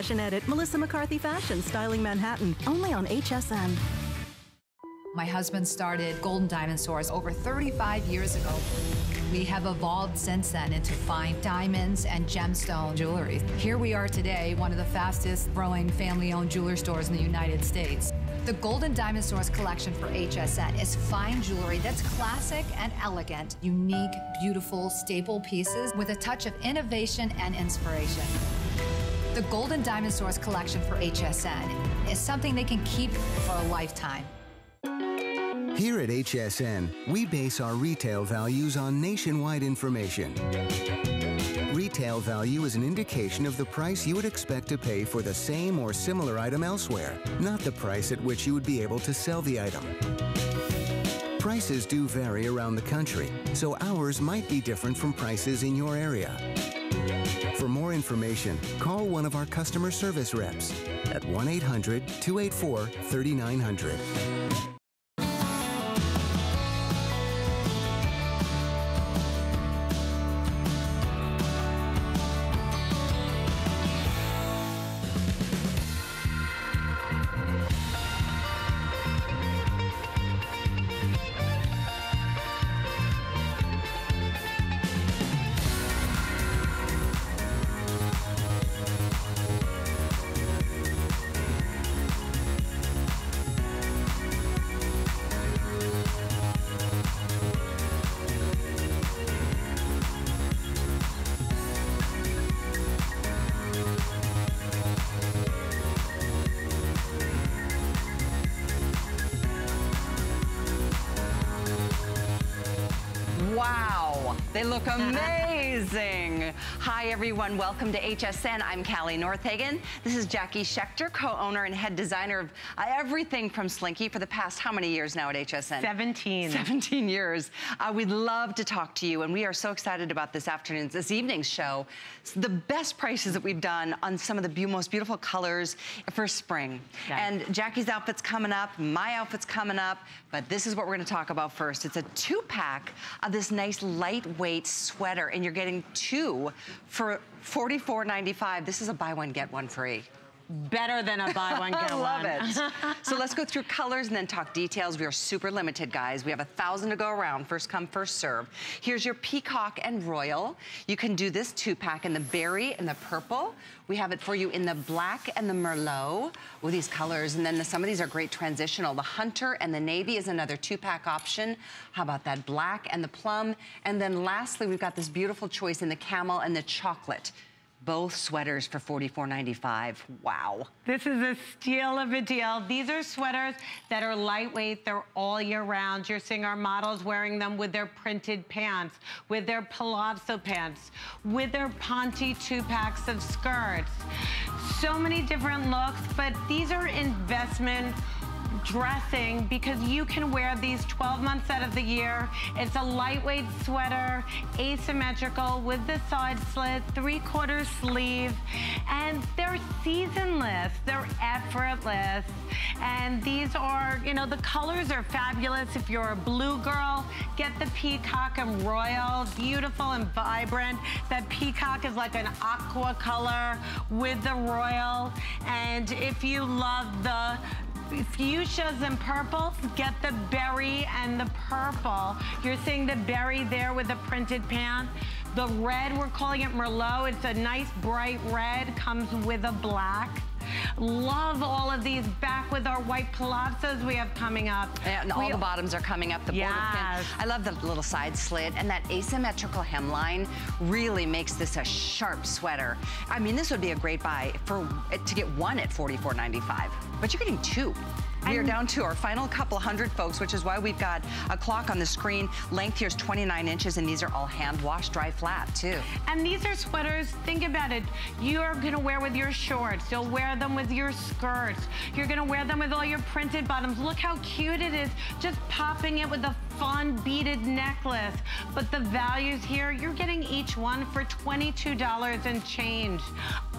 Fashion Edit, Melissa McCarthy Fashion, Styling Manhattan, only on HSN. My husband started Golden Diamond over 35 years ago. We have evolved since then into fine diamonds and gemstone jewelry. Here we are today, one of the fastest growing family-owned jeweler stores in the United States. The Golden Diamond collection for HSN is fine jewelry that's classic and elegant, unique, beautiful, staple pieces with a touch of innovation and inspiration. The Golden Diamond Source collection for HSN is something they can keep for a lifetime. Here at HSN, we base our retail values on nationwide information. Retail value is an indication of the price you would expect to pay for the same or similar item elsewhere, not the price at which you would be able to sell the item. Prices do vary around the country, so ours might be different from prices in your area. For more information, call one of our customer service reps at 1 800 284 3900. Wow, they look amazing. Hi everyone, welcome to HSN. I'm Callie Northagen. This is Jackie Schechter, co-owner and head designer of uh, everything from Slinky for the past how many years now at HSN? 17. 17 years. Uh, we'd love to talk to you and we are so excited about this afternoon's, this evening's show. It's the best prices that we've done on some of the be most beautiful colors for spring. And Jackie's outfit's coming up, my outfit's coming up, but this is what we're gonna talk about first. It's a two pack of this nice lightweight sweater and you're getting two for $44.95. This is a buy one, get one free. Better than a buy one, get one. I love it. so let's go through colors and then talk details. We are super limited, guys. We have a thousand to go around. First come, first serve. Here's your peacock and royal. You can do this two pack in the berry and the purple. We have it for you in the black and the merlot with these colors. And then the, some of these are great transitional. The hunter and the navy is another two pack option. How about that black and the plum? And then lastly, we've got this beautiful choice in the camel and the chocolate. Both sweaters for $44.95. Wow. This is a steal of a deal. These are sweaters that are lightweight. They're all year round. You're seeing our models wearing them with their printed pants, with their palazzo pants, with their Ponte two packs of skirts. So many different looks, but these are investment dressing because you can wear these 12 months out of the year. It's a lightweight sweater, asymmetrical with the side slit, three quarter sleeve, and they're seasonless, they're effortless. And these are, you know, the colors are fabulous. If you're a blue girl, get the peacock and royal, beautiful and vibrant. That peacock is like an aqua color with the royal. And if you love the fuchsias and purples, get the berry and the purple. You're seeing the berry there with the printed pant. The red, we're calling it Merlot. It's a nice bright red, comes with a black. Love all of these back with our white palazzos we have coming up. And all We- the bottoms are coming up, the border Yes. pin. I love the little side slit and that asymmetrical hemline really makes this a sharp sweater. I mean, this would be a great buy for to get one at $44.95, but you're getting two. We are down to our final couple hundred folks, which is why we've got a clock on the screen. Length here is 29 inches, and these are all hand washed, dry flat, too. And these are sweaters, think about it, you're gonna wear with your shorts, you'll wear them with your skirts, you're gonna wear them with all your printed bottoms. Look how cute it is, just popping it with a fun beaded necklace. But the values here, you're getting each one for $22 and change.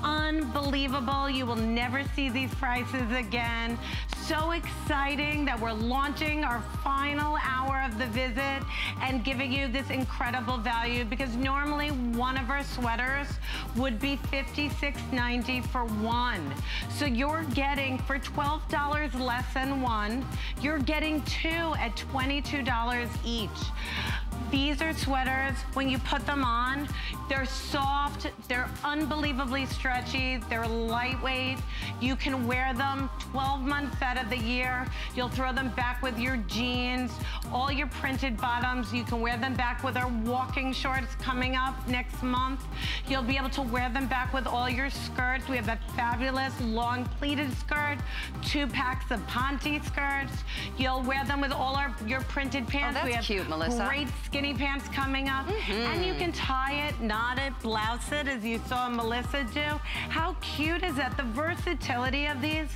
Unbelievable, you will never see these prices again. so exciting that we're launching our final hour of the visit and giving you this incredible value because normally one of our sweaters would be $56.90 for one. So you're getting for $12 less than one, you're getting two at $22 each. These are sweaters, when you put them on, they're soft, they're unbelievably stretchy, they're lightweight. You can wear them 12 months out of the year. You'll throw them back with your jeans, all your printed bottoms. You can wear them back with our walking shorts coming up next month. You'll be able to wear them back with all your skirts. We have a fabulous long pleated skirt, two packs of Ponte skirts. You'll wear them with all our your printed pants. Oh, that's we have cute, Melissa. Great skinny pants coming up. Mm -hmm. And you can tie it, knot it, blouse it, as you saw Melissa do. How cute is that? The versatility of these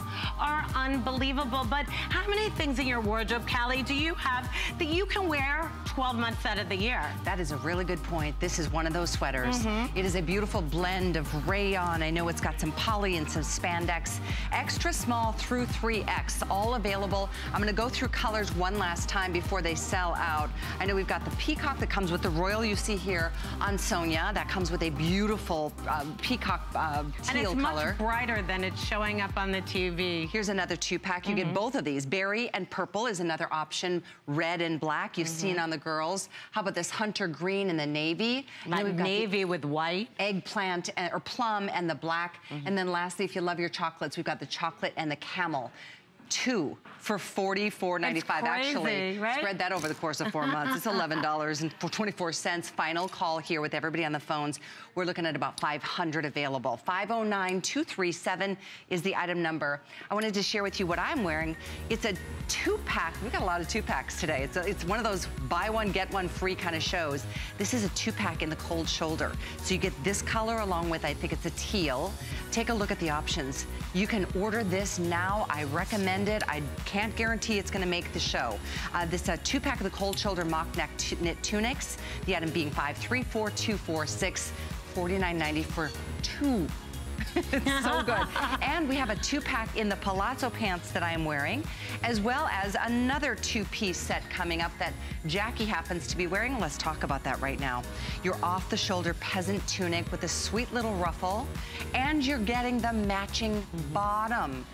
are unbelievable. But how many things in your wardrobe, Callie, do you have that you can wear 12 months out of the year? That is a really good point. This is one of those sweaters. Mm -hmm. It is a beautiful blend of rayon. I know it's got some poly and some spandex. Extra small through 3X, all available. I'm gonna go through colors one last time before they sell out. I know we've got the peacock that comes with the royal you see here on Sonia. That comes with a beautiful uh, peacock uh, teal and it's color. much brighter than it's showing up on the TV. Here's another two-pack. You mm -hmm. get mm-hmm. both of these. Berry and purple is another option. Red and black, you've mm -hmm. seen on the girls. How about this hunter green and the navy? Like navy with white. Eggplant and, or plum and the black. Mm -hmm. And then lastly, if you love your chocolates, we've got the chocolate and the camel two for $44.95. Actually, right? spread that over the course of four months. It's $11.24. Final call here with everybody on the phones. We're looking at about 500 available. 509-237 is the item number. I wanted to share with you what I'm wearing. It's a two-pack. We've got a lot of two-packs today. It's, a, it's one of those buy one, get one free kind of shows. This is a two-pack in the cold shoulder. So you get this color along with, I think it's a teal. Take a look at the options. You can order this now. I recommend recommend it. I can't guarantee it's gonna make the show. Uh, this uh, two-pack of the cold shoulder mock neck knit tunics, the item being 534246, 49.90 for two it's so good. and we have a two-pack in the palazzo pants that I am wearing, as well as another two-piece set coming up that Jackie happens to be wearing. Let's talk about that right now. Your off-the-shoulder peasant tunic with a sweet little ruffle, and you're getting the matching bottom.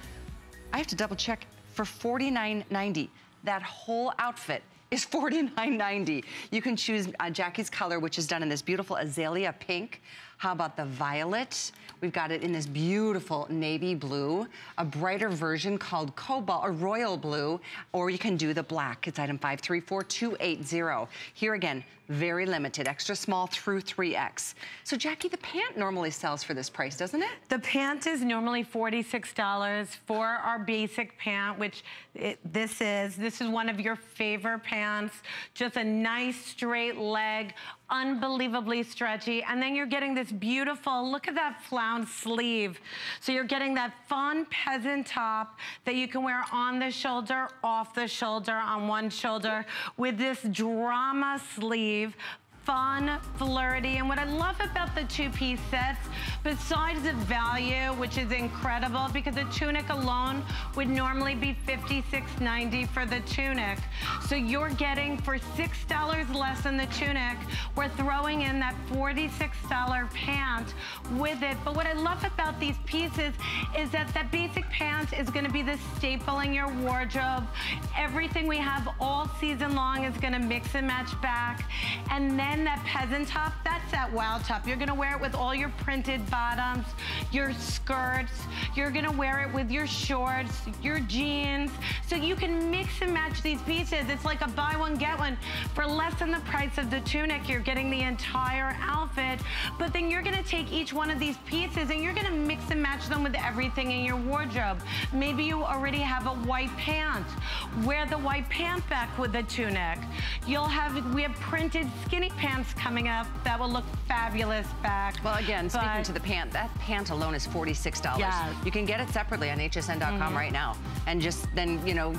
I have to double check for $49.90. That whole outfit is $49.90. You can choose uh, Jackie's color, which is done in this beautiful azalea pink. How about the violet? We've got it in this beautiful navy blue, a brighter version called cobalt or royal blue, or you can do the black. It's item 534280. Here again, very limited, extra small through 3X. So Jackie, the pant normally sells for this price, doesn't it? The pant is normally $46 for our basic pant, which it, this is. This is one of your favorite pants. Just a nice straight leg, unbelievably stretchy. And then you're getting this beautiful, look at that flounce sleeve. So you're getting that fun peasant top that you can wear on the shoulder, off the shoulder, on one shoulder with this drama sleeve fun, flirty. And what I love about the two-piece sets, besides the value, which is incredible, because a tunic alone would normally be $56.90 for the tunic. So you're getting for $6 less than the tunic, we're throwing in that $46 pant with it. But what I love about these pieces is that that basic pant is gonna be the staple in your wardrobe. Everything we have all season long is gonna mix and match back. And then then that peasant top, that's that wild top. You're gonna wear it with all your printed bottoms, your skirts. You're gonna wear it with your shorts, your jeans. So you can mix and match these pieces. It's like a buy one, get one. For less than the price of the tunic, you're getting the entire outfit. But then you're gonna take each one of these pieces and you're gonna mix and match them with everything in your wardrobe. Maybe you already have a white pant. Wear the white pant back with the tunic. You'll have, we have printed skinny pants coming up that will look fabulous back. Well, again, but speaking to the pant, that pant alone is $46. Yes. You can get it separately on hsn.com mm -hmm. right now. And just then, you know,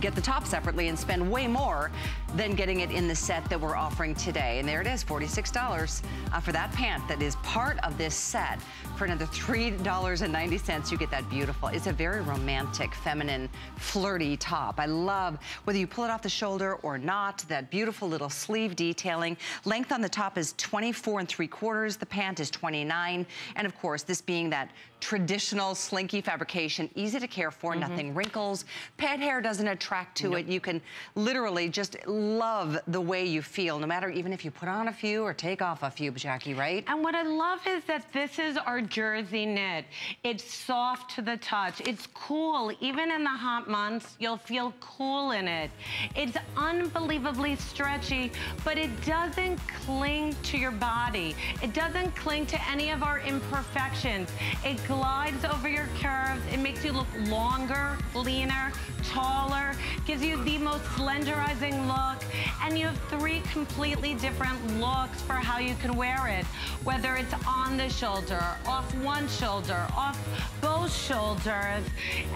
get the top separately and spend way more than getting it in the set that we're offering today. And there it is, $46 uh, for that pant that is part of this set. For another $3.90, you get that beautiful. It's a very romantic, feminine, flirty top. I love whether you pull it off the shoulder or not, that beautiful little sleeve detailing. Length on the top is 24 and 3 quarters. The pant is 29. And of course, this being that traditional slinky fabrication, easy to care for, mm -hmm. nothing wrinkles. Pet hair doesn't attract to nope. it. You can literally just love the way you feel, no matter even if you put on a few or take off a few, Jackie, right? And what I love is that this is our jersey knit. It's soft to the touch. It's cool. Even in the hot months, you'll feel cool in it. It's unbelievably stretchy, but it doesn't cling to your body. It doesn't cling to any of our imperfections. It glides over your curves. It makes you look longer, leaner, taller, gives you the most slenderizing look, and you have three completely different looks for how you can wear it, whether it's on the shoulder, off one shoulder, off both shoulders,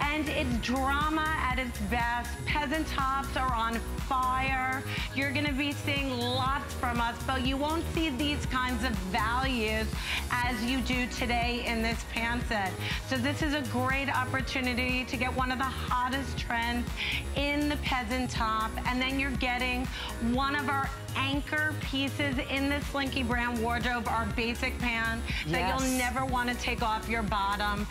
and it's drama at its best. Peasant tops are on fire. You're gonna be seeing lots from us, but you won't see these kinds of values as you do today in this pant set. So this is a great opportunity to get one of the hottest trends in the peasant top, and then you're getting one of our anchor pieces in the Slinky brand wardrobe, are basic pants yes. that you'll never want to take off your bottom.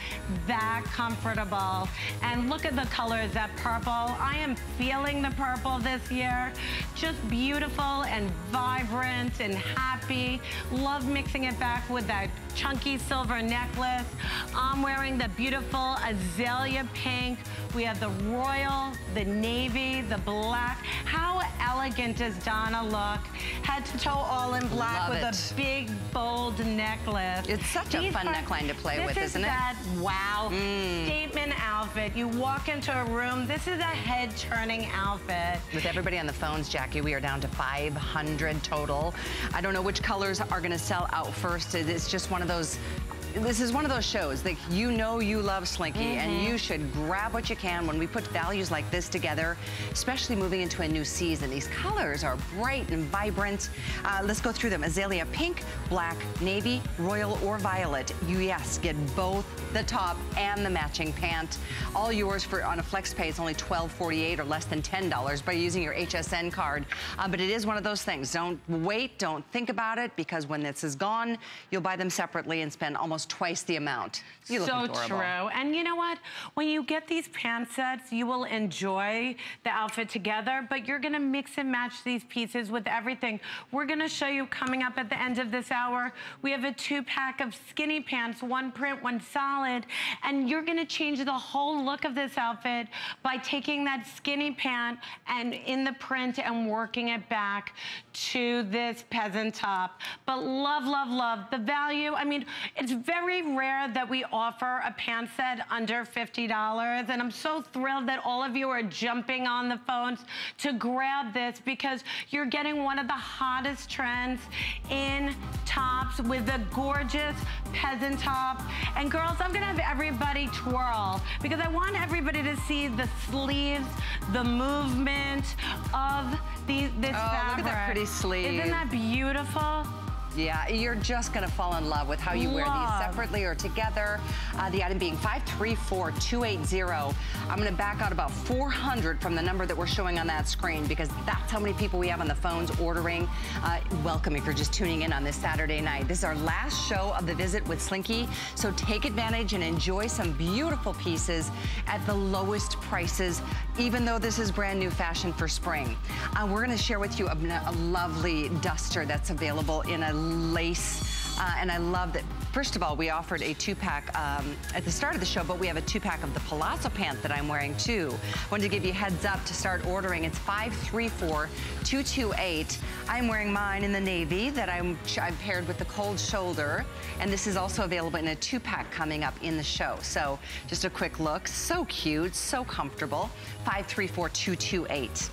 That comfortable. And look at the colors, that purple. I am feeling the purple this year. Just beautiful and vibrant and happy. Love mixing it back with that chunky silver necklace. I'm wearing the beautiful azalea pink. We have the royal, the navy, the black. How elegant does Donna look? Head to toe all in black Love with it. a big, bold necklace. It's such These a fun are, neckline to play with, is isn't that it? wow mm. statement outfit. You walk into a room, this is a head-turning outfit. With everybody on the phones, Jackie, we are down to 500 total. I don't know which colors are gonna sell out first. It's just one of those this is one of those shows that you know you love Slinky mm -hmm. and you should grab what you can when we put values like this together, especially moving into a new season. These colors are bright and vibrant. Uh, let's go through them. Azalea pink, black, navy, royal, or violet. You, yes, get both the top and the matching pant. All yours for on a flex pay. It's only $12.48 or less than $10 by using your HSN card. Uh, but it is one of those things. Don't wait. Don't think about it because when this is gone, you'll buy them separately and spend almost twice the amount. You so true. And you know what? When you get these pants sets, you will enjoy the outfit together, but you're gonna mix and match these pieces with everything. We're gonna show you coming up at the end of this hour, we have a two pack of skinny pants, one print, one solid, and you're gonna change the whole look of this outfit by taking that skinny pant and in the print and working it back to this peasant top. But love, love, love the value. I mean, it's very rare that we offer a pant set under $50. And I'm so thrilled that all of you are jumping on the phones to grab this because you're getting one of the hottest trends in tops with the gorgeous peasant top. And girls, I'm gonna have everybody twirl because I want everybody to see the sleeves, the movement of the, this oh, fabric. look at that pretty sleeve. Isn't that beautiful? Yeah, you're just gonna fall in love with how you love. wear these separately or together. Uh, the item being 534280. I'm gonna back out about 400 from the number that we're showing on that screen because that's how many people we have on the phones ordering. Uh, welcome if you're just tuning in on this Saturday night. This is our last show of the visit with Slinky, so take advantage and enjoy some beautiful pieces at the lowest prices, even though this is brand new fashion for spring. Uh, we're gonna share with you a, a lovely duster that's available in a lace. Uh, and I love that, first of all, we offered a two-pack um, at the start of the show, but we have a two-pack of the Palazzo pant that I'm wearing too. Wanted to give you a heads up to start ordering. It's 534228. I'm wearing mine in the navy that I'm, I've paired with the cold shoulder. And this is also available in a two-pack coming up in the show. So just a quick look. So cute, so comfortable. 534228.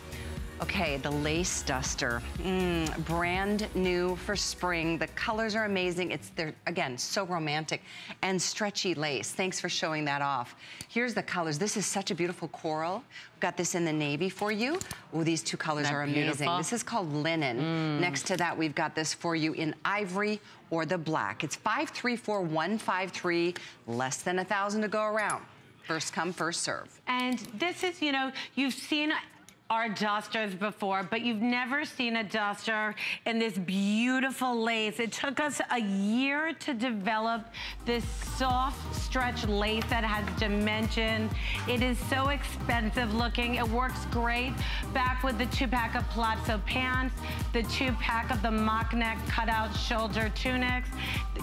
Okay, the lace duster. Mm, brand new for spring. The colors are amazing. It's, they're, again, so romantic and stretchy lace. Thanks for showing that off. Here's the colors. This is such a beautiful coral. We've got this in the navy for you. Oh, these two colors are amazing. Beautiful? This is called linen. Mm. Next to that, we've got this for you in ivory or the black. It's 534153, less than a thousand to go around. First come, first serve. And this is, you know, you've seen our dusters before, but you've never seen a duster in this beautiful lace. It took us a year to develop this soft stretch lace that has dimension. It is so expensive looking. It works great back with the two pack of palazzo pants, the two pack of the mock neck cutout shoulder tunics.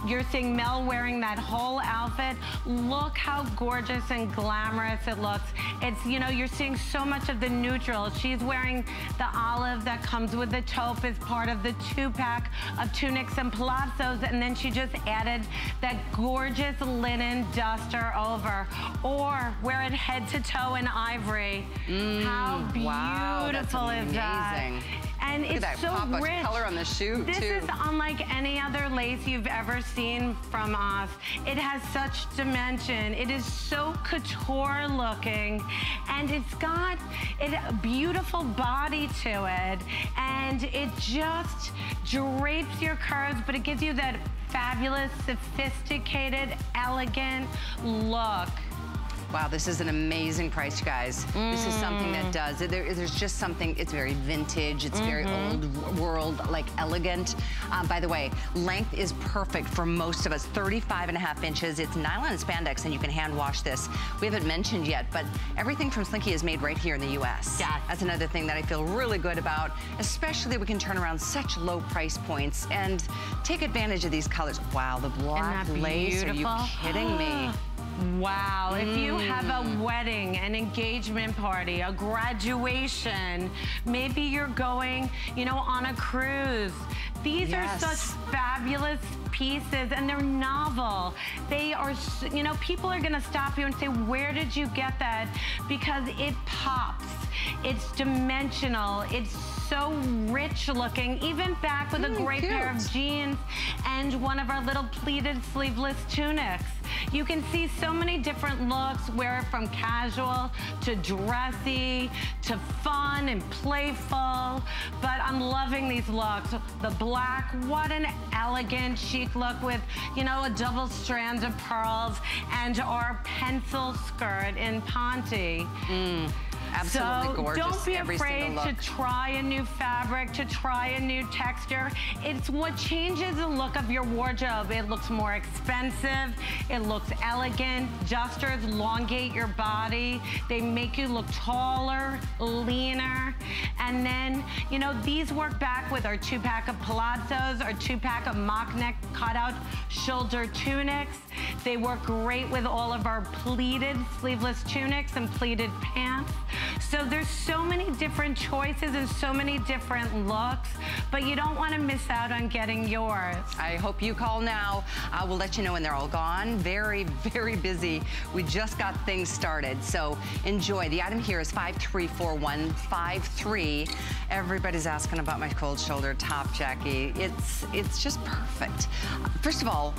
You're seeing Mel wearing that whole outfit. Look how gorgeous and glamorous it looks. It's, you know, you're seeing so much of the neutral. She's wearing the olive that comes with the taupe as part of the two pack of tunics and palazzos. And then she just added that gorgeous linen duster over. Or wear it head to toe in ivory. Mm, How beautiful wow, is that? And Look it's so rich. color on the shoe, This too. is unlike any other lace you've ever seen from us. It has such dimension. It is so couture looking. And it's got a beautiful body to it. And it just drapes your curves, but it gives you that fabulous, sophisticated, elegant look. Wow, this is an amazing price, you guys. Mm. This is something that mm. does, there, there's just something, it's very vintage, it's mm -hmm. very mm-hmm. old world, like elegant. Um, by the way, length is perfect for most of us, 35 and a half inches. It's nylon spandex, and you can hand wash this. We haven't mentioned yet, but everything from Slinky is made right here in the U.S. Yeah. That's another thing that I feel really good about, especially we can turn around such low price points and take advantage of these colors. Wow, the black lace, are you kidding me? Wow, mm. if you have a mm. wedding, an engagement party, a graduation, maybe you're going, you know, on a cruise. These yes. are such fabulous pieces and they're novel. They are, you know, people are gonna stop you and say, where did you get that? Because it pops. It's dimensional. It's so rich looking, even back with mm, a great cute. pair of jeans and one of our little pleated sleeveless tunics. You can see so many different looks, wear it from casual to dressy to fun and playful. But I'm loving these looks. The black, what an elegant chic look with, you know, a double strand of pearls and our pencil skirt in Ponte. Mm. Absolutely so gorgeous. Don't be afraid to try a new fabric, to try a new texture. It's what changes the look of your wardrobe. It looks more expensive. It looks elegant. Dusters elongate your body. They make you look taller, leaner. And then, you know, these work back with our two pack of palazzos, our two pack of mock neck cutout shoulder tunics. They work great with all of our pleated sleeveless tunics and pleated pants. So there's so many different choices and so many different looks, but you don't want to miss out on getting yours. I hope you call now. Uh, we'll let you know when they're all gone. Very, very busy. We just got things started, so enjoy. The item here is 534153. Everybody's asking about my cold shoulder top, Jackie. It's, it's just perfect. First of all,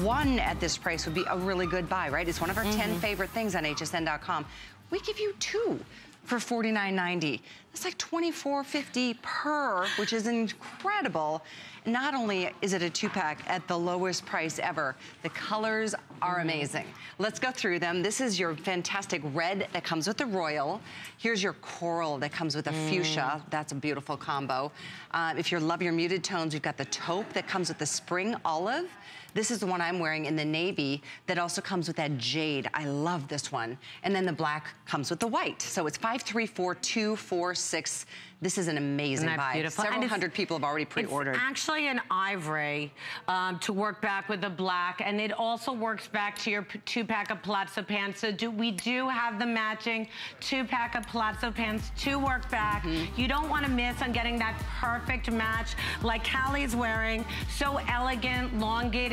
one at this price would be a really good buy, right? It's one of our mm -hmm. 10 favorite things on hsn.com. We give you two for $49.90. That's like $24.50 per, which is incredible. Not only is it a two-pack at the lowest price ever, the colors are amazing. Let's go through them. This is your fantastic red that comes with the royal. Here's your coral that comes with a mm. fuchsia. That's a beautiful combo. Uh, if you love your muted tones, you've got the taupe that comes with the spring olive. This is the one I'm wearing in the navy that also comes with that jade. I love this one. And then the black comes with the white. So it's 534246. This is an amazing buy. Beautiful. Several hundred people have already pre-ordered. It's actually an ivory um, to work back with the black, and it also works back to your two-pack of palazzo pants. So do, we do have the matching two-pack of palazzo pants to work back. Mm -hmm. You don't want to miss on getting that perfect match like Callie's wearing. So elegant,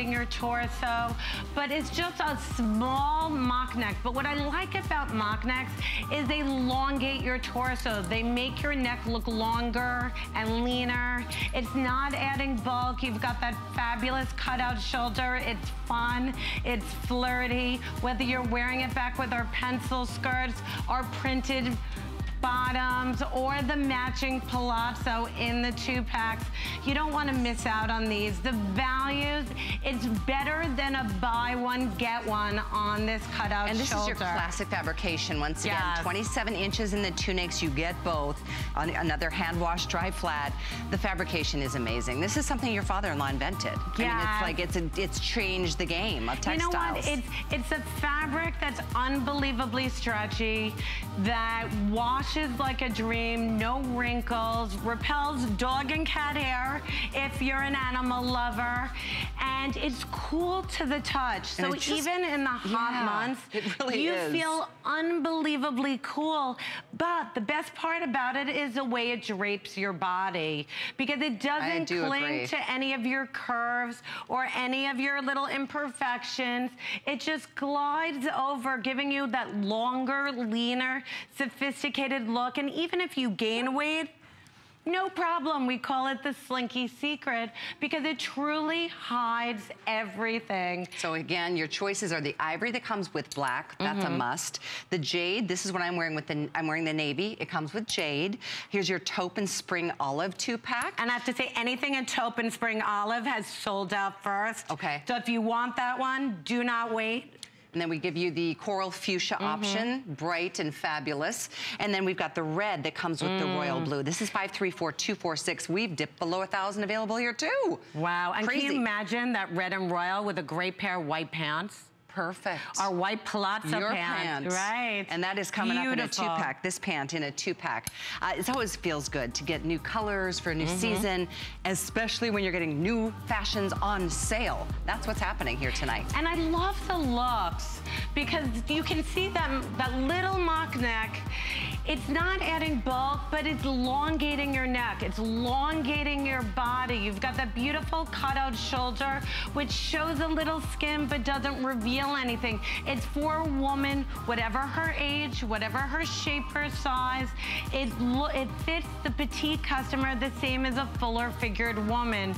elongating your torso. But it's just a small mock neck. But what I like about mock necks is they elongate your torso. They make your neck look longer and leaner. It's not adding bulk. You've got that fabulous cutout shoulder. It's fun. It's flirty. Whether you're wearing it back with our pencil skirts or printed bottoms or the matching palazzo in the two packs. You don't want to miss out on these. The values, it's better than a buy one, get one on this cutout And this shoulder. is your classic fabrication. Once again, yes. 27 inches in the tunics, you get both. On another hand wash, dry flat. The fabrication is amazing. This is something your father-in-law invented. Yeah. I mean, it's like, it's, a, it's changed the game of textiles. You know what? It's, it's a fabric that's unbelievably stretchy, that washes washes like a dream, no wrinkles, repels dog and cat hair if you're an animal lover, and it's cool to the touch. so just, even in the hot yeah, months, really you is. feel unbelievably cool. But the best part about it is the way it drapes your body because it doesn't do cling agree. to any of your curves or any of your little imperfections. It just glides over, giving you that longer, leaner, sophisticated look. And even if you gain weight, no problem. We call it the Slinky Secret because it truly hides everything. So again, your choices are the ivory that comes with black. That's mm -hmm. a mm-hmm. must. The jade, this is what I'm wearing with the, I'm wearing the navy. It comes with jade. Here's your taupe and spring olive two pack. And I have to say anything in taupe and spring olive has sold out first. Okay. So if you want that one, do not wait. And then we give you the coral fuchsia mm -hmm. option, bright and fabulous. And then we've got the red that comes with mm. the royal blue. This is 534246. We've dipped below a 1,000 available here too. Wow, and Crazy. can you imagine that red and royal with a great pair of white pants? Perfect. Our white palazzo Your pant. Right. And that is coming Beautiful. up in a two-pack. This pant in a two-pack. Uh, it always feels good to get new colors for a new mm -hmm. season, especially when you're getting new fashions on sale. That's what's happening here tonight. And I love the looks because you can see that, that little mock neck. It's not adding bulk, but it's elongating your neck. It's elongating your body. You've got that beautiful cutout shoulder, which shows a little skin but doesn't reveal feel anything. It's for a woman, whatever her age, whatever her shape, her size. It, it fits the petite customer the same as a fuller figured woman.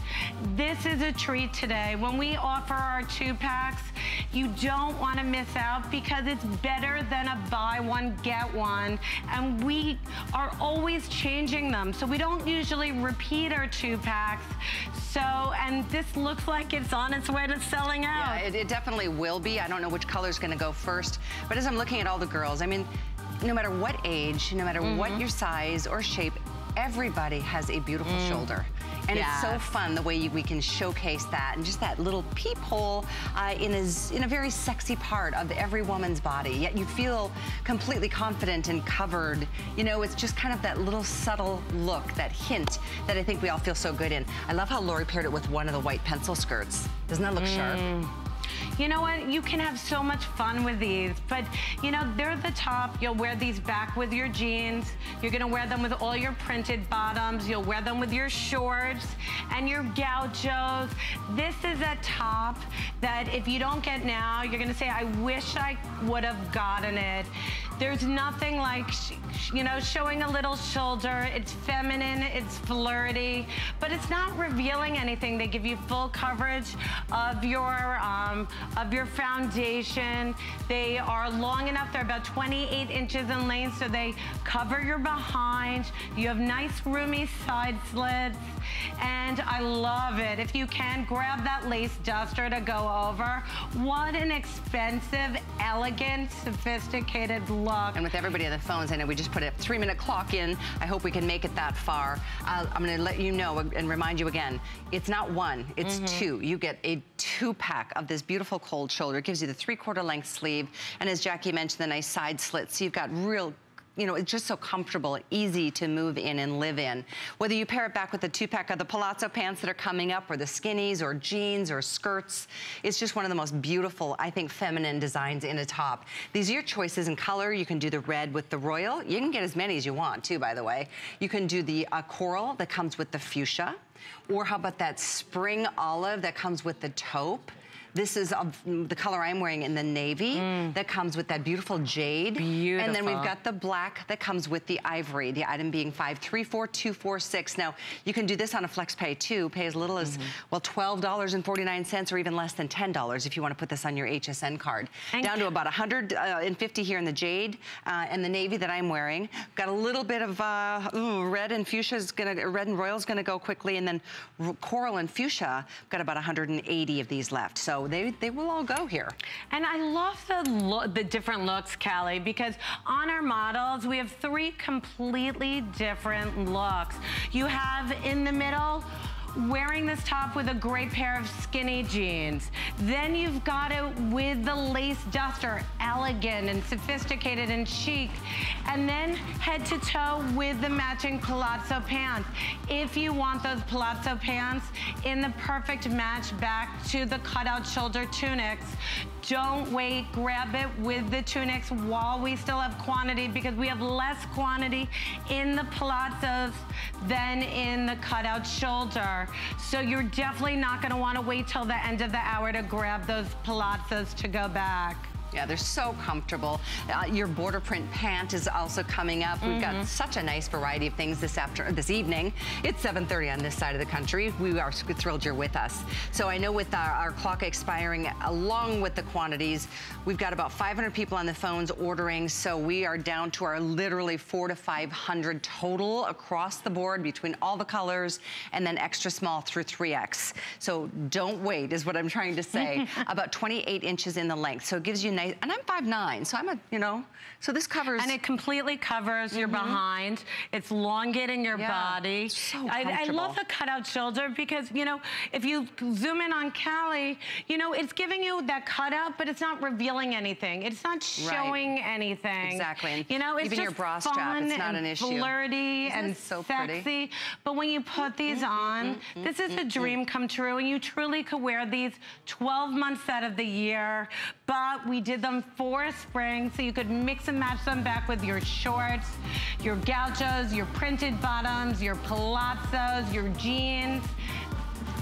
This is a treat today. When we offer our two packs, you don't want to miss out because it's better than a buy one, get one. And we are always changing them. So we don't usually repeat our two packs. So, and this looks like it's on its way to selling out. Yeah, it, it definitely will be. I don't know which color is going to go first. But as I'm looking at all the girls, I mean, no matter what age, no matter mm -hmm. what mm-hmm. your size or shape, everybody has a beautiful mm. shoulder. And yeah. it's so fun the way we can showcase that and just that little peephole uh, in, a, in a very sexy part of every woman's body. Yet you feel completely confident and covered. You know, it's just kind of that little subtle look, that hint that I think we all feel so good in. I love how Lori paired it with one of the white pencil skirts. Doesn't that look mm. sharp? You know what? You can have so much fun with these, but you know, they're the top. You'll wear these back with your jeans. You're gonna wear them with all your printed bottoms. You'll wear them with your shorts and your gauchos. This is a top that if you don't get now, you're gonna say, I wish I would have gotten it. There's nothing like, you know, showing a little shoulder. It's feminine, it's flirty, but it's not revealing anything. They give you full coverage of your, um, of your foundation. They are long enough. They're about 28 inches in length, so they cover your behind. You have nice roomy side slits, and I love it. If you can, grab that lace duster to go over. What an expensive, elegant, sophisticated look And with everybody on the phones, I know we just put a three minute clock in. I hope we can make it that far. Uh, I'm gonna let you know and remind you again, it's not one, it's mm -hmm. two. You get a two pack of this beautiful cold shoulder. It gives you the three quarter length sleeve. And as Jackie mentioned, the nice side slits. So you've got real you know, it's just so comfortable, easy to move in and live in. Whether you pair it back with the two-pack of the palazzo pants that are coming up, or the skinnies, or jeans, or skirts, it's just one of the most beautiful, I think, feminine designs in a top. These are your choices in color. You can do the red with the royal. You can get as many as you want, too, by the way. You can do the uh, coral that comes with the fuchsia. Or how about that spring olive that comes with the taupe? This is the color I'm wearing in the navy mm. that comes with that beautiful jade. Beautiful. And then we've got the black that comes with the ivory, the item being 534246. Now, you can do this on a flex pay too. Pay as little as, mm -hmm. well, $12.49 or even less than $10 if you want to put this on your HSN card. And Down to about 150 here in the jade uh, and the navy that I'm wearing. Got a little bit of uh, ooh, red and fuchsia is gonna, red and royal is gonna go quickly. And then coral and fuchsia, got about 180 of these left. So they, they will all go here. And I love the, the different looks, Callie, because on our models, we have three completely different looks. You have in the middle, wearing this top with a great pair of skinny jeans. Then you've got it with the lace duster, elegant and sophisticated and chic. And then head to toe with the matching palazzo pants. If you want those palazzo pants in the perfect match back to the cutout shoulder tunics, don't wait, grab it with the tunics while we still have quantity because we have less quantity in the palazzos than in the cutout shoulder. So you're definitely not gonna wanna wait till the end of the hour to grab those palazzos to go back. Yeah, they're so comfortable. Uh, your border print pant is also coming up. We've mm -hmm. got mm-hmm. such a nice variety of things this after this evening. It's 7.30 on this side of the country. We are thrilled you're with us. So I know with our, our clock expiring, along with the quantities, we've got about 500 people on the phones ordering. So we are down to our literally four to 500 total across the board between all the colors and then extra small through 3X. So don't wait is what I'm trying to say. about 28 inches in the length. So it gives you nice, and I'm 5'9", so I'm a, you know, so this covers. And it completely covers mm -hmm. your mm-hmm. behind. It's elongating your yeah, body. So I, I, love the cutout shoulder because, you know, if you zoom in on Callie, you know, it's giving you that cutout, but it's not revealing anything. It's not showing right. anything. Exactly. And you know, it's even just your bra strap, it's not an issue. flirty Isn't and so sexy. Pretty? But when you put these mm -hmm, on, mm -hmm, this is a dream come true, and you truly could wear these 12 months out of the year. But we did them for spring, so you could mix and match them back with your shorts, your gauchos, your printed bottoms, your palazzos, your jeans.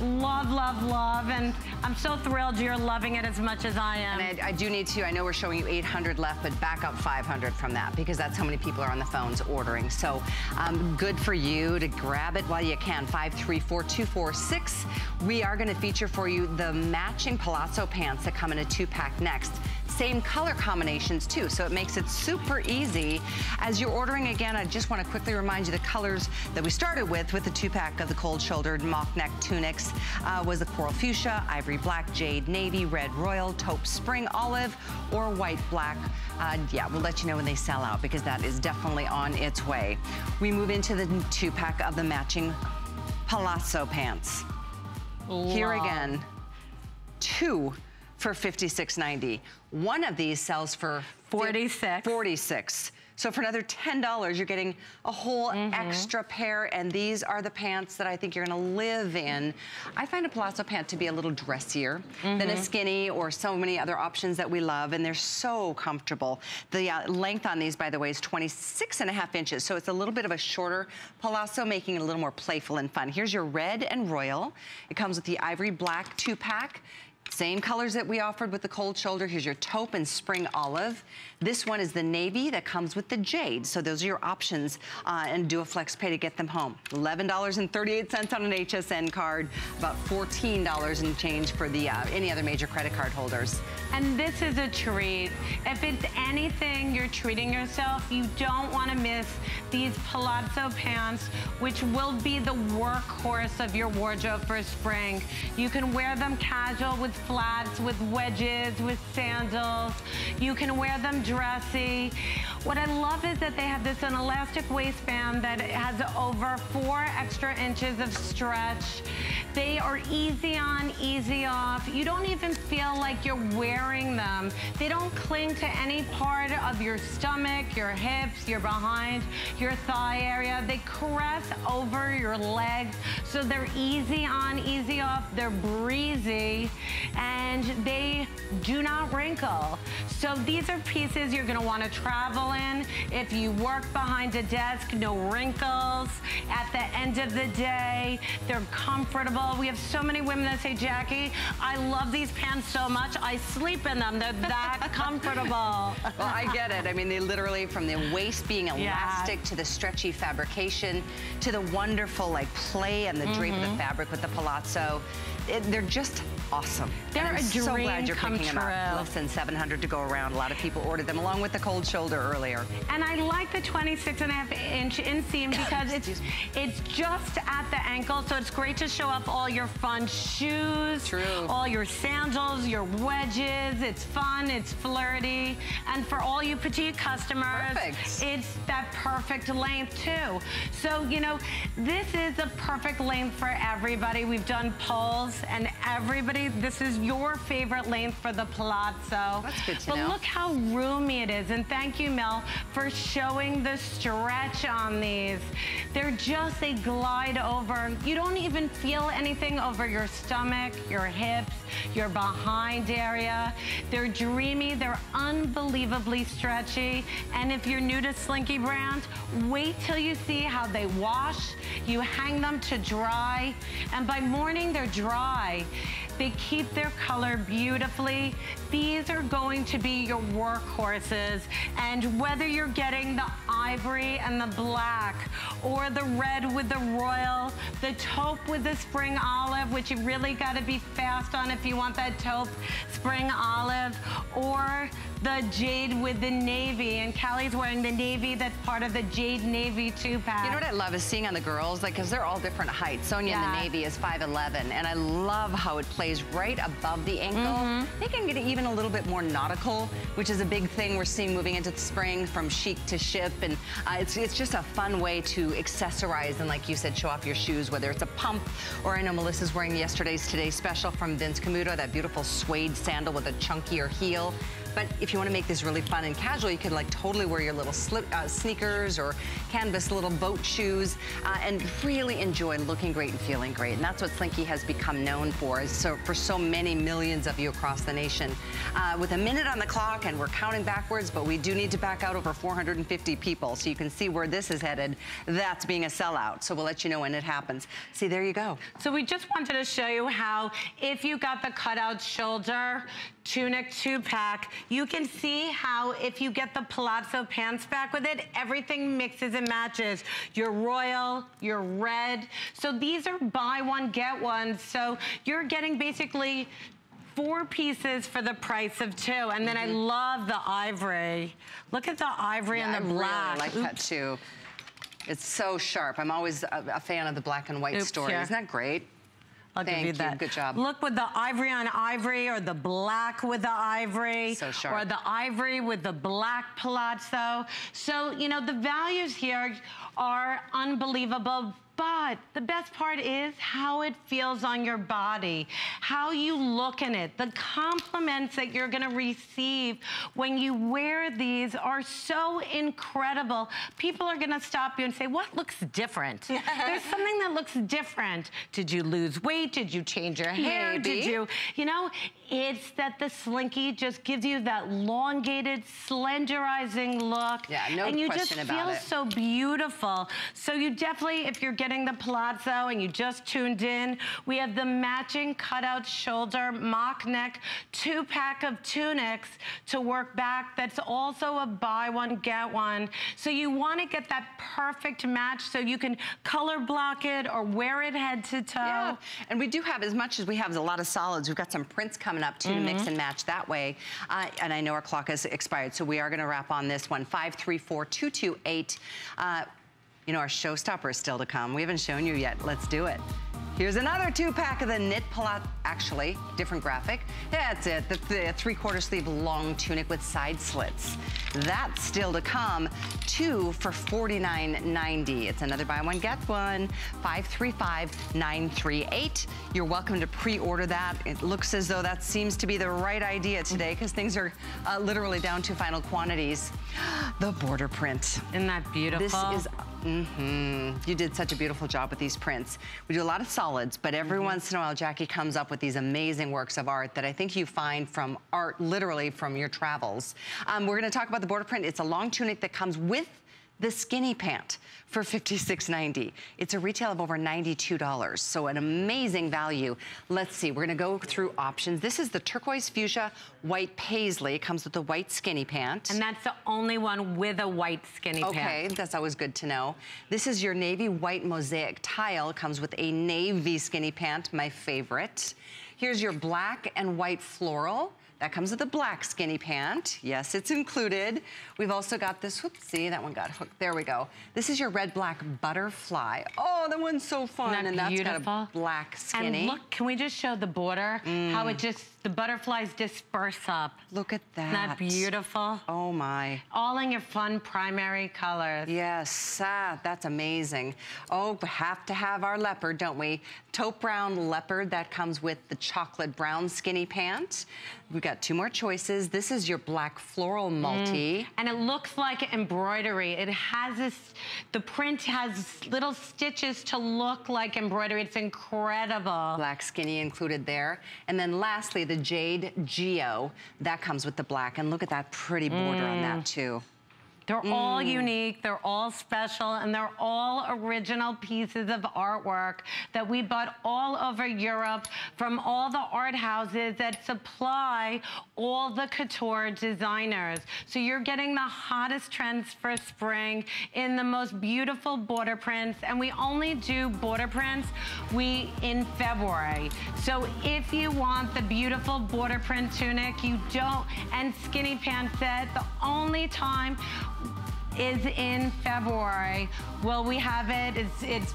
Love, love, love, and I'm so thrilled you're loving it as much as I am. And I, I, do need to, I know we're showing you 800 left, but back up 500 from that because that's how many people are on the phones ordering. So um, good for you to grab it while you can. 534246. We are gonna feature for you the matching palazzo pants that come in a two pack next same color combinations too, so it makes it super easy. As you're ordering again, I just want to quickly remind you the colors that we started with, with the two-pack of the cold-shouldered mock neck tunics, uh, was the coral fuchsia, ivory black, jade navy, red royal, taupe spring olive, or white black. Uh, yeah, we'll let you know when they sell out because that is definitely on its way. We move into the two-pack of the matching palazzo pants. Wow. Here again, two for $56.90. One of these sells for 46. 46. So for another $10, you're getting a whole mm -hmm. extra pair, and these are the pants that I think you're gonna live in. I find a palazzo pant to be a little dressier mm -hmm. than a mm-hmm. skinny or so many other options that we love, and they're so comfortable. The uh, length on these, by the way, is 26 and a half inches, so it's a little bit of a shorter palazzo, making it a little more playful and fun. Here's your red and royal. It comes with the ivory black two-pack. Same colors that we offered with the cold shoulder. Here's your taupe and spring olive. This one is the navy that comes with the jade. So those are your options uh, and do a flex pay to get them home. $11.38 on an HSN card, about $14 in change for the uh, any other major credit card holders. And this is a treat. If it's anything you're treating yourself, you don't want to miss these palazzo pants, which will be the workhorse of your wardrobe for spring. You can wear them casual with flats, with wedges, with sandals. You can wear them dressy. What I love is that they have this an elastic waistband that has over four extra inches of stretch. They are easy on, easy off. You don't even feel like you're wearing them. They don't cling to any part of your stomach, your hips, your behind, your thigh area. They caress over your legs. So they're easy on, easy off. They're breezy and they do not wrinkle. So these are pieces you're gonna wanna travel in. If you work behind a desk, no wrinkles. At the end of the day, they're comfortable. We have so many women that say, Jackie, I love these pants so much, I sleep in them. They're that comfortable. well, I get it. I mean, they literally, from the waist being elastic yeah. to the stretchy fabrication, to the wonderful like play and the mm -hmm. drape of the mm-hmm. fabric with the palazzo. It, they're just awesome. They're I'm a dream so glad you're picking true. them up. Listen, 700 to go around. A lot of people ordered them along with the cold shoulder earlier. And I like the 26 and a half inch inseam because it's it's just at the ankle, so it's great to show off all your fun shoes, True. all your sandals, your wedges. It's fun, it's flirty. And for all you petite customers, perfect. it's that perfect length too. So, you know, this is a perfect length for everybody. We've done polls and everybody, this is your favorite length for the palazzo. That's good to but know. look how roomy it is. And thank you, Mel, for showing the stretch on these. They're just, they glide over. You don't even feel anything over your stomach, your hips, your behind area. They're dreamy, they're unbelievably stretchy. And if you're new to Slinky brand, wait till you see how they wash. You hang them to dry, and by morning they're dry why. They keep their color beautifully. These are going to be your workhorses. And whether you're getting the ivory and the black, or the red with the royal, the taupe with the spring olive, which you really gotta be fast on if you want that taupe spring olive, or the jade with the navy. And Callie's wearing the navy that's part of the jade navy two pack. You know what I love is seeing on the girls, like, cause they're all different heights. Sonia yeah. in the navy is 5'11", and I love how it plays right above the ankle. Mm -hmm. They can get even a little bit more nautical, which is a big thing we're seeing moving into the spring from chic to ship. And uh, it's, it's just a fun way to accessorize and, like you said, show off your shoes, whether it's a pump or I know Melissa's wearing yesterday's Today Special from Vince Camuto, that beautiful suede sandal with a chunkier heel. But if you want to make this really fun and casual, you can like totally wear your little slip, uh, sneakers or canvas little boat shoes uh, and really enjoy looking great and feeling great. And that's what Slinky has become known for, so for so many millions of you across the nation. Uh, with a minute on the clock and we're counting backwards, but we do need to back out over 450 people. So you can see where this is headed. That's being a sellout. So we'll let you know when it happens. See, there you go. So we just wanted to show you how if you got the cutout shoulder, tunic two pack, you can see how if you get the palazzo pants back with it, everything mixes and matches. Your royal, your red. So these are buy one, get one. So you're getting basically four pieces for the price of two. And then mm -hmm. I mm-hmm. love the ivory. Look at the ivory yeah, and the I black. I really like Oops. that too. It's so sharp. I'm always a, a fan of the black and white Oops, story. Yeah. Isn't that great? I'll Thank give you that. Good job. Look with the ivory on ivory or the black with the ivory. So sharp. Or the ivory with the black palazzo. So, you know, the values here are unbelievable but the best part is how it feels on your body, how you look in it. The compliments that you're gonna receive when you wear these are so incredible. People are gonna stop you and say, what looks different? There's something that looks different. Did you lose weight? Did you change your hair? Maybe. Did you, you know, it's that the Slinky just gives you that elongated, slenderizing look. Yeah, no And you just feel it. so beautiful. So you definitely, if you're getting the palazzo and you just tuned in, we have the matching cutout shoulder mock neck two pack of tunics to work back. That's also a buy one, get one. So you wanna get that perfect match so you can color block it or wear it head to toe. Yeah, and we do have, as much as we have a lot of solids, we've got some prints coming up too mm -hmm. to mix mm-hmm. and match that way. Uh, and I know our clock has expired, so we are gonna wrap on this one. 534228. Uh, you know, our showstopper is still to come. We haven't shown you yet. Let's do it. Here's another two pack of the knit palazzo, actually, different graphic. That's it, the, the three quarter sleeve long tunic with side slits. That's still to come, two for $49.90. It's another buy one, get one, 535-938. You're welcome to pre-order that. It looks as though that seems to be the right idea today because things are uh, literally down to final quantities. The border print. Isn't that beautiful? This is Mm-hmm. You did such a beautiful job with these prints. We do a lot of solids, but every mm -hmm. once in a while, Jackie comes up with these amazing works of art that I think you find from art, literally from your travels. Um, we're gonna talk about the border print. It's a long tunic that comes with the skinny pant for $56.90. It's a retail of over $92, so an amazing value. Let's see, we're gonna go through options. This is the turquoise fuchsia white paisley. It comes with the white skinny pant. And that's the only one with a white skinny okay, pant. Okay, that's always good to know. This is your navy white mosaic tile. It comes with a navy skinny pant, my favorite. Here's your black and white floral. That comes with a black skinny pant. Yes, it's included. We've also got this, whoopsie, that one got hooked. There we go. This is your red black butterfly. Oh, that one's so fun. That and beautiful? that's got a black skinny. And look, can we just show the border? Mm. How it just the butterflies disperse up. Look at that. Isn't that beautiful? Oh my. All in your fun primary colors. Yes, ah, that's amazing. Oh, we have to have our leopard, don't we? Taupe brown leopard that comes with the chocolate brown skinny pant. We've got two more choices. This is your black floral mm. multi. Mm. And it looks like embroidery. It has this, the print has little stitches to look like embroidery. It's incredible. Black skinny included there. And then lastly, the the Jade Geo. That comes with the black. And look at that pretty border mm. on that mm. too. They're mm. all unique, they're all special, and they're all original pieces of artwork that we bought all over Europe from all the art houses that supply all the couture designers. So you're getting the hottest trends for spring in the most beautiful border prints, and we only do border prints we in February. So if you want the beautiful border print tunic, you don't, and skinny pants set, the only time is in February. Will we have it? It's, it's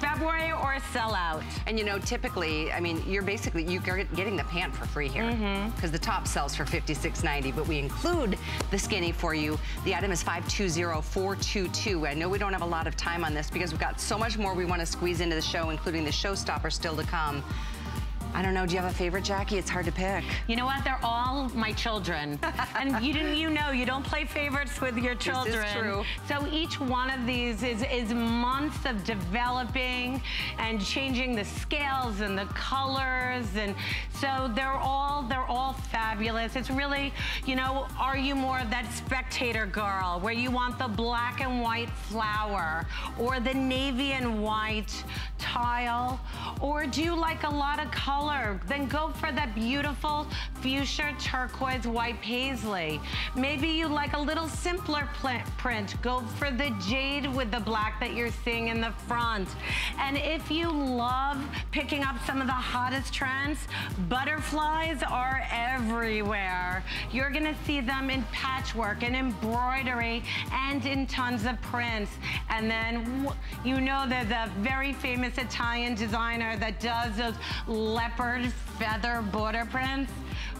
February or a sellout. And you know, typically, I mean, you're basically, you're getting the pant for free here. Because mm-hmm. mm -hmm. the top sells for $56.90, but we include the skinny for you. The item is 520422. I know we don't have a lot of time on this because we've got so much more we want to squeeze into the show, including the showstopper still to come. I don't know. Do you have a favorite, Jackie? It's hard to pick. You know what? They're all my children. and you didn't, you know, you don't play favorites with your children. This is true. So each one of these is, is months of developing and changing the scales and the colors. And so they're all, they're all fabulous. It's really, you know, are you more of that spectator girl where you want the black and white flower or the navy and white tile? Or do you like a lot of color? Then go for that beautiful fuchsia turquoise white paisley. Maybe you like a little simpler print. Go for the jade with the black that you're seeing in the front. And if you love picking up some of the hottest trends, butterflies are everywhere. You're gonna see them in patchwork and embroidery and in tons of prints. And then you know there's a very famous Italian designer that does those leopard feather border prints.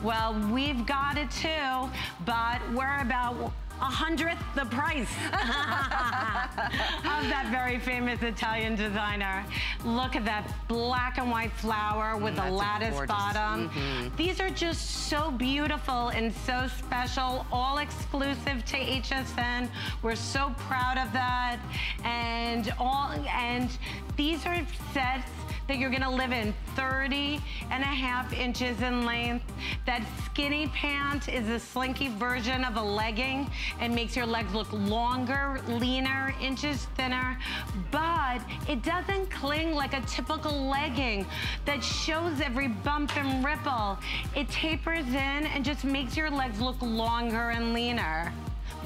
Well, we've got it too, but we're about a hundredth the price of that very famous Italian designer. Look at that black and white flower with mm, the lattice bottom. Mm -hmm. These are just so beautiful and so special, all exclusive to HSN. We're so proud of that. And all and these are sets that you're gonna live in 30 and a half inches in length. That skinny pant is a slinky version of a legging and makes your legs look longer, leaner, inches thinner, but it doesn't cling like a typical legging that shows every bump and ripple. It tapers in and just makes your legs look longer and leaner.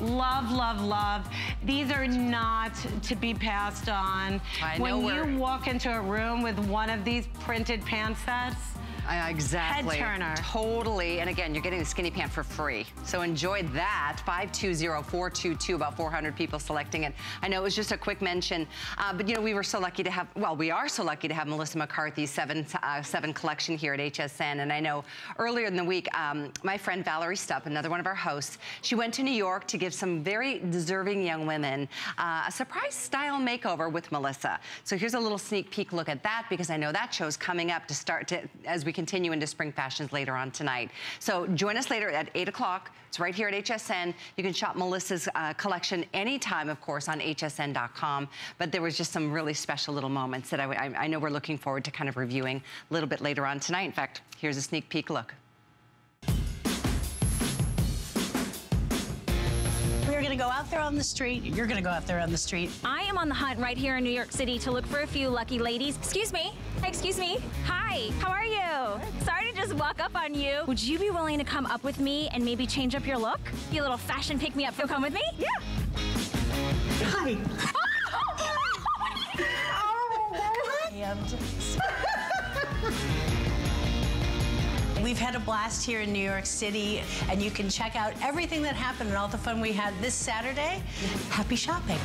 Love, love, love. These are not to be passed on. I when know you walk into a room with one of these printed pant sets, Uh, exactly. Head turner. Totally. And again, you're getting the skinny pant for free. So enjoy that. 520422, about 400 people selecting it. I know it was just a quick mention, uh, but you know, we were so lucky to have, well, we are so lucky to have Melissa McCarthy's seven, uh, seven collection here at HSN. And I know earlier in the week, um, my friend Valerie Stupp, another one of our hosts, she went to New York to give some very deserving young women uh, a surprise style makeover with Melissa. So here's a little sneak peek look at that because I know that show's coming up to start to, as we continue into spring fashions later on tonight. So join us later at 8 o'clock. It's right here at HSN. You can shop Melissa's uh, collection anytime, of course, on hsn.com. But there was just some really special little moments that I, I, I know we're looking forward to kind of reviewing a little bit later on tonight. In fact, here's a sneak peek look. We're gonna go out there on the street. You're gonna go out there on the street. I am on the hunt right here in New York City to look for a few lucky ladies. Excuse me. Excuse me. Hi. How are you? Sorry to just walk up on you. Would you be willing to come up with me and maybe change up your look? Be a little fashion pick me up. You'll come with me? Yeah. Hi. Oh, and we've had a blast here in New York City, and you can check out everything that happened and all the fun we had this Saturday. Happy shopping.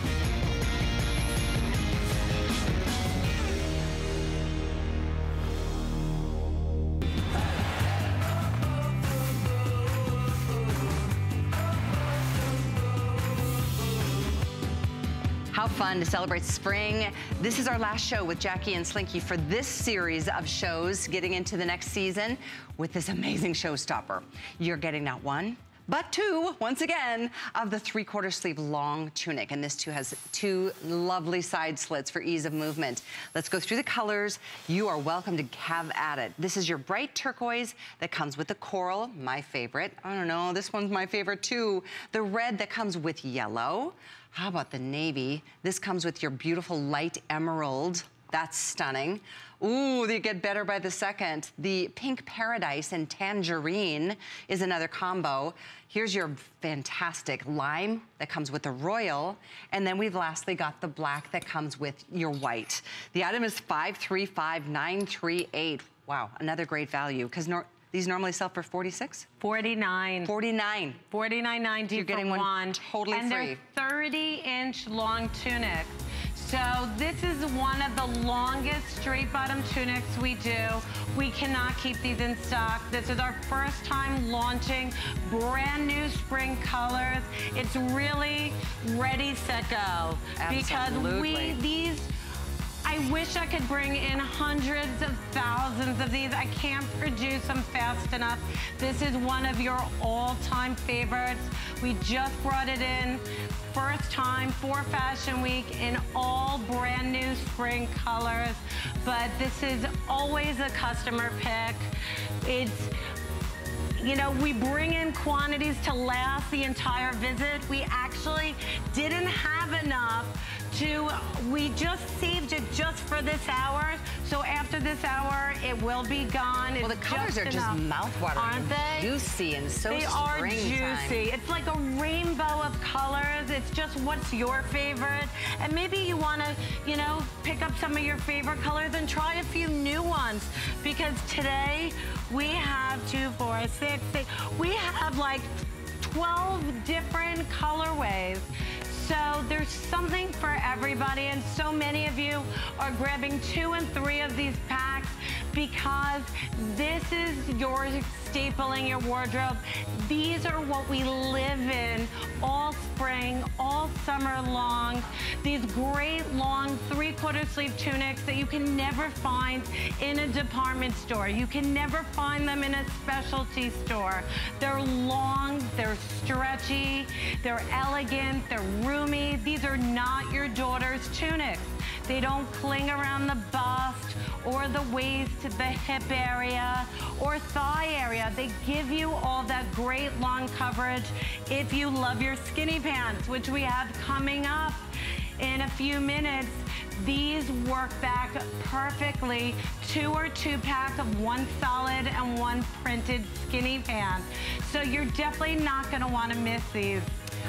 Fun to celebrate spring. This is our last show with Jackie and Slinky for this series of shows getting into the next season with this amazing showstopper. You're getting not one, but two, once again, of the three-quarter sleeve long tunic. And this too has two lovely side slits for ease of movement. Let's go through the colors. You are welcome to have at it. This is your bright turquoise that comes with the coral, my favorite. I don't know, this one's my favorite too. The red that comes with yellow. How about the navy? This comes with your beautiful light emerald. That's stunning. Ooh, they get better by the second. The pink paradise and tangerine is another combo. Here's your fantastic lime that comes with the royal. And then we've lastly got the black that comes with your white. The item is 535938. Wow, another great value because these normally sell for 46? 49. 49. 49.90 You're getting for one totally and free. they're 30 inch long tunics. So this is one of the longest straight bottom tunics we do. We cannot keep these in stock. This is our first time launching brand new spring colors. It's really ready, set, go. Because we, these, I wish I could bring in hundreds of thousands of these. I can't produce them fast enough. This is one of your all-time favorites. We just brought it in first time for Fashion Week in all brand new spring colors. But this is always a customer pick. It's you know, we bring in quantities to last the entire visit. We actually didn't have enough to, we just saved it just for this hour. So after this hour, it will be gone. Well, the It's colors are just enough. mouth-watering. Aren't they? Juicy and so They are juicy. It's like a rainbow of colors. It's just what's your favorite. And maybe you want to, you know, pick up some of your favorite colors and try a few new ones. Because today we have two, four, six, six. We have like 12 different colorways. So there's something for everybody and so many of you are grabbing two and three of these packs because this is your staple in your wardrobe. These are what we live in all spring, all summer long. These great long three-quarter sleeve tunics that you can never find in a department store. You can never find them in a specialty store. They're long, they're stretchy, they're elegant, they're roomy. These are not your daughter's tunics. They don't cling around the bust or the waist, the hip area, or thigh area. They give you all that great long coverage if you love your skinny pants, which we have coming up in a few minutes. These work back perfectly. Two or two pack of one solid and one printed skinny pants. So you're definitely not gonna wanna miss these.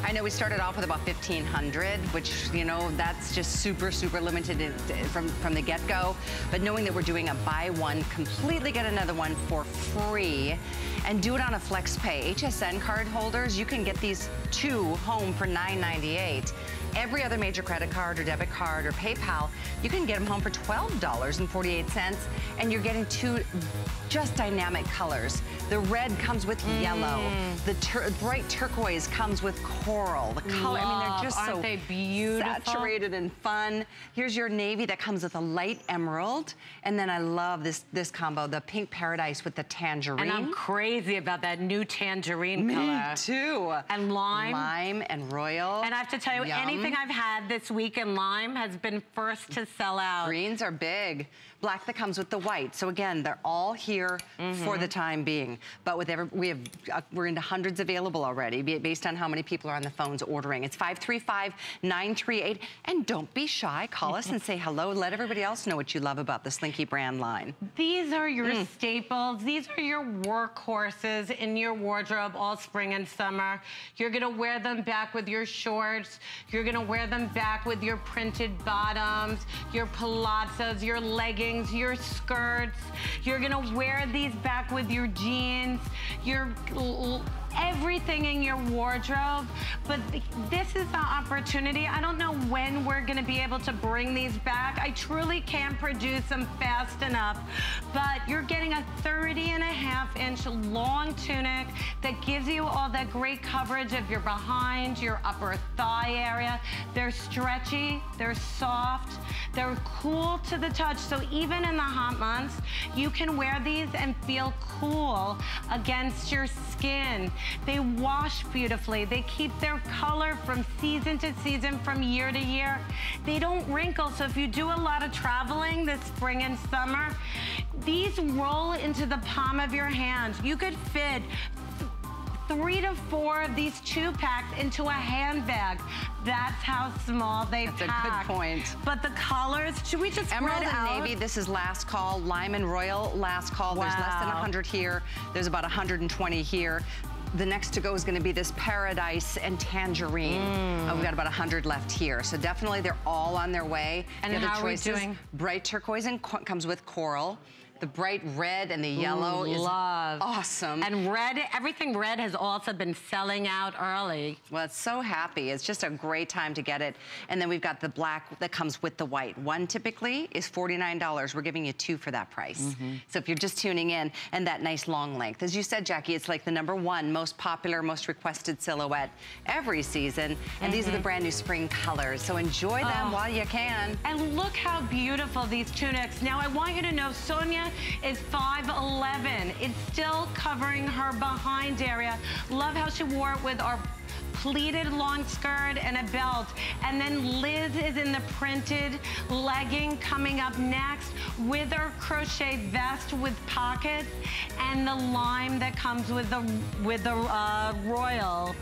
I know we started off with about 1,500, which, you know, that's just super, super limited from, from the get-go. But knowing that we're doing a buy one, completely get another one for free, and do it on a flex pay. HSN card holders, you can get these two home for $9.98 every other major credit card or debit card or PayPal, you can get them home for $12.48 and you're getting two just dynamic colors. The red comes with mm. yellow. The tur bright turquoise comes with coral. The color, Love. I mean, they're just Aren't so they beautiful? saturated and fun. Here's your navy that comes with a light emerald. And then I love this, this combo, the pink paradise with the tangerine. And I'm crazy about that new tangerine Me color. too. And lime. Lime and royal. And I have to tell you, Yum. anything I've had this week in lime has been first to sell out. Greens are big. Black that comes with the white. So again, they're all here mm -hmm. for the time being. But with every, we have, uh, we're into hundreds available already based on how many people are on the phones ordering. It's 535-938. And don't be shy. Call us and say hello. Let everybody else know what you love about the Slinky brand line. These are your mm. staples. These are your workhorses in your wardrobe all spring and summer. You're gonna wear them back with your shorts. You're gonna wear them back with your printed bottoms, your palazzos, your leggings, your skirts. You're gonna wear these back with your jeans, your everything in your wardrobe. But this is the opportunity. I don't know when we're gonna be able to bring these back. I truly can't produce them fast enough. But you're getting a 30 and a half inch long tunic that gives you all that great coverage of your behind, your upper thigh area. They're stretchy, they're soft, they're cool to the touch. So even in the hot months, you can wear these and feel cool against your skin. They wash beautifully. They keep their color from season to season, from year to year. They don't wrinkle, so if you do a lot of traveling this spring and summer, these roll into the palm of your hand. You could fit three to four of these two packs into a handbag. That's how small they are. That's pack. a good point. But the colors, should we just Emerald and out? Navy, this is last call. Lime and Royal, last call. Wow. There's less than 100 here. There's about 120 here the next to go is gonna be this Paradise and Tangerine. Mm. Uh, we've got about 100 left here. So definitely they're all on their way. And the how choices, are we doing? Bright turquoise and comes with coral. The bright red and the yellow Ooh, is love. awesome. And red, everything red has also been selling out early. Well, it's so happy. It's just a great time to get it. And then we've got the black that comes with the white. One typically is $49. We're giving you two for that price. Mm -hmm. So if you're just tuning in, and that nice long length. As you said, Jackie, it's like the number one most popular, most requested silhouette every season. And mm -hmm. these are the mm-hmm. brand new spring colors. So enjoy them oh. while you can. And look how beautiful these tunics. Now, I want you to know, Sonia is 5'11". It's still covering her behind area. Love how she wore it with our pleated long skirt and a belt. And then Liz is in the printed legging coming up next with her crochet vest with pockets and the lime that comes with the with the uh, royal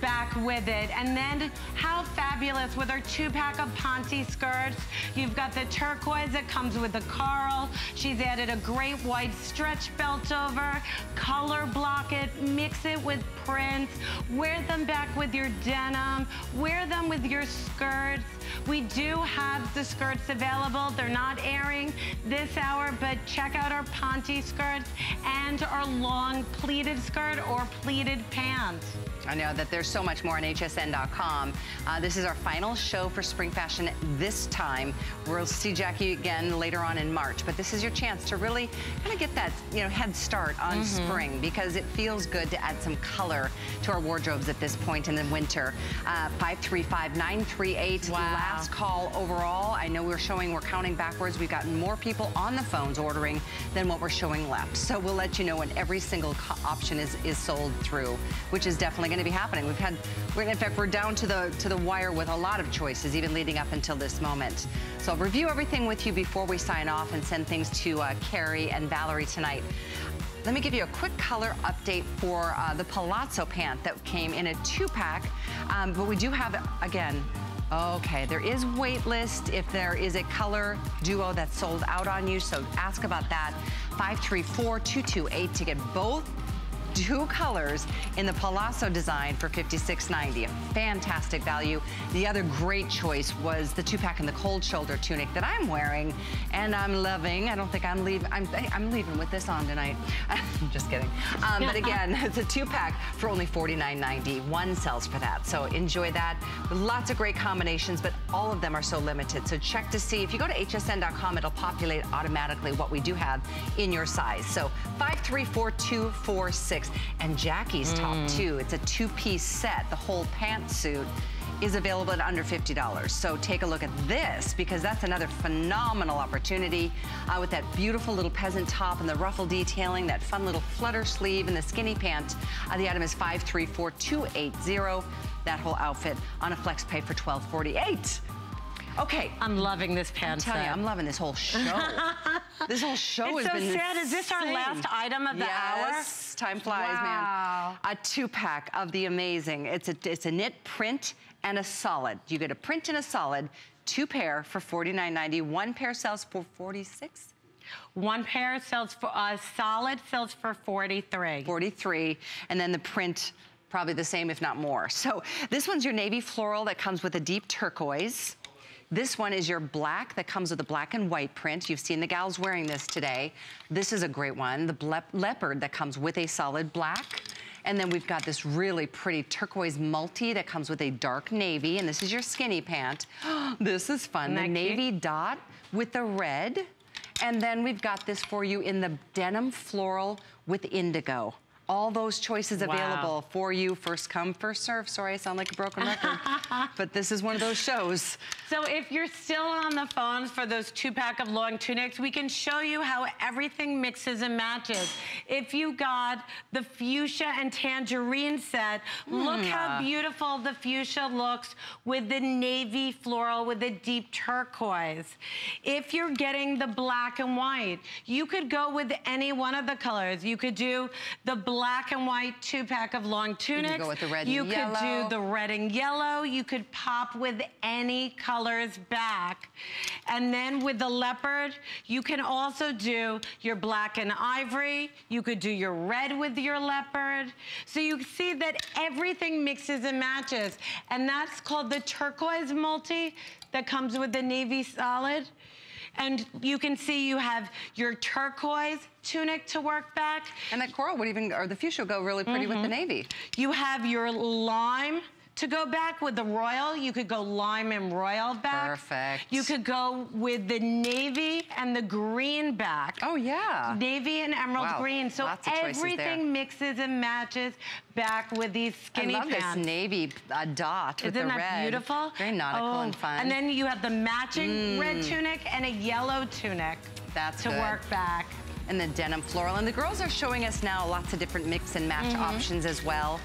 back with it. And then how fabulous with our two pack of Ponte skirts. You've got the turquoise that comes with the coral. She's added a great white stretch belt over, color block it, mix it with prints, wear them back with your denim, wear them with your skirts. We do have the skirts available. They're not airing this hour, but check out our Ponte skirts and our long pleated skirt or pleated pants. I know that there's so much more on hsn.com. Uh, this is our final show for spring fashion this time. We'll see Jackie again later on in March, but this is your chance to really kind of get that you know head start on mm -hmm. spring because it feels good to add some color to our wardrobes at this point in the winter. Uh, 535-938, wow. Last call overall. I know we're showing, we're counting backwards. We've gotten more people on the phones ordering than what we're showing left. So we'll let you know when every single option is, is sold through, which is definitely going to be happening. We've had, in fact, we're down to the to the wire with a lot of choices, even leading up until this moment. So I'll review everything with you before we sign off and send things to uh, Carrie and Valerie tonight. Let me give you a quick color update for uh, the Palazzo pant that came in a two-pack. Um, but we do have, again, Okay, there is wait list if there is a color duo that's sold out on you, so ask about that. 534-228 to get both two colors in the Palazzo design for $56.90. A fantastic value. The other great choice was the two-pack in the cold shoulder tunic that I'm wearing and I'm loving. I don't think I'm leaving. I'm, I'm leaving with this on tonight. I'm just kidding. Um, but again, it's a two-pack for only $49.90. One sells for that. So enjoy that. Lots of great combinations, but all of them are so limited. So check to see. If you go to hsn.com, it'll populate automatically what we do have in your size. So 534246. And Jackie's mm. top two. It's a two-piece set, the whole pantsuit is available at under $50. So take a look at this because that's another phenomenal opportunity uh, with that beautiful little peasant top and the ruffle detailing, that fun little flutter sleeve and the skinny pant. Uh, the item is 534280. That whole outfit on a flex pay for 1248. Okay. I'm loving this pants. I'm telling you, I'm loving this whole show. this whole show it's has so been sad. Is this our last item of the yes. hour? Time flies, wow. man. A two-pack of the amazing. It's a, it's a knit print and a solid. You get a print and a solid, two pair for $49.90. One pair sells for 46 one pair sells for, uh, solid sells for 43. 43, and then the print probably the same, if not more. So this one's your navy floral that comes with a deep turquoise. This one is your black that comes with a black and white print. You've seen the gals wearing this today. This is a great one. The leopard that comes with a solid black. And then we've got this really pretty turquoise multi that comes with a dark navy. And this is your skinny pant. this is fun. The navy cute? dot with the red. And then we've got this for you in the denim floral with indigo all those choices wow. available for you. First come, first serve. Sorry, I sound like a broken record, but this is one of those shows. So if you're still on the phones for those two pack of long tunics, we can show you how everything mixes and matches. If you got the fuchsia and tangerine set, mm. look how beautiful the fuchsia looks with the navy floral with the deep turquoise. If you're getting the black and white, you could go with any one of the colors. You could do the black black and white two pack of long tunics. You go with the red you and yellow. could do the red and yellow. You could pop with any colors back. And then with the leopard, you can also do your black and ivory. You could do your red with your leopard. So you see that everything mixes and matches. And that's called the turquoise multi that comes with the navy solid. And you can see you have your turquoise tunic to work back. And that coral would even, or the fuchsia would go really pretty mm -hmm. with the mm-hmm. navy. You have your lime to go back with the royal, you could go lime and royal back. Perfect. You could go with the navy and the green back. Oh, yeah. Navy and emerald wow. green. So everything mixes and matches back with these skinny pants. I love pants. this navy uh, dot with Isn't the that beautiful? Very nautical oh. and fun. And then you have the matching mm. red tunic and a yellow tunic. That's To good. work back and the denim floral. And the girls are showing us now lots of different mix and match mm -hmm. options as well.